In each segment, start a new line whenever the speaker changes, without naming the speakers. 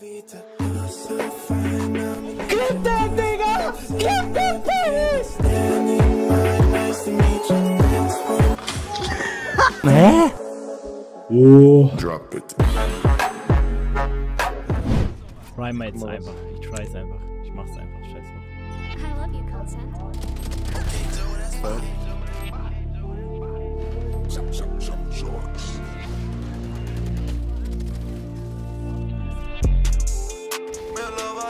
Gib den, Digga! Gib den! Ne? Oh.
Drop it.
Primates einfach. Ich try's einfach. Ich mach's einfach. Scheiß drauf.
I love you, consent.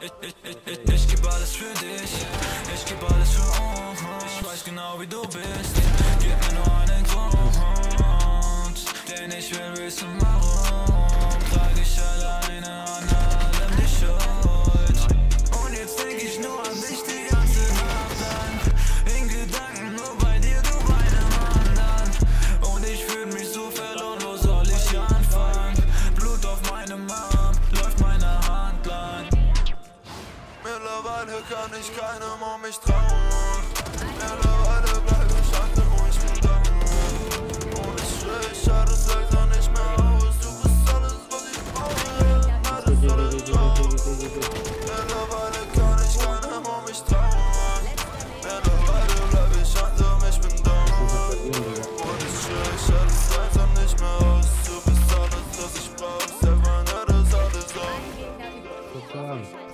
Ich, geb alles für dich, ich geb alles für uns. Ich weiß genau wie du bist. Gib mir nur einen Grund, denn ich will wissen warum. Mittlerweile kann ich keinem um mich trauen. Mittlerweile bleib ich achtsam, wo ich bin down. Und ich schwör, ich schau das langsam nicht mehr aus. Du bist alles, was ich brauche. İst alles drauf. Mittlerweile kann ich keinem um mich trauen. Mittlerweile bleib ich achtsam, ich bin down. Und ich schwör, ich schau das langsam nicht mehr aus. Du bist alles, was ich brauch. Selber, ist alles auf.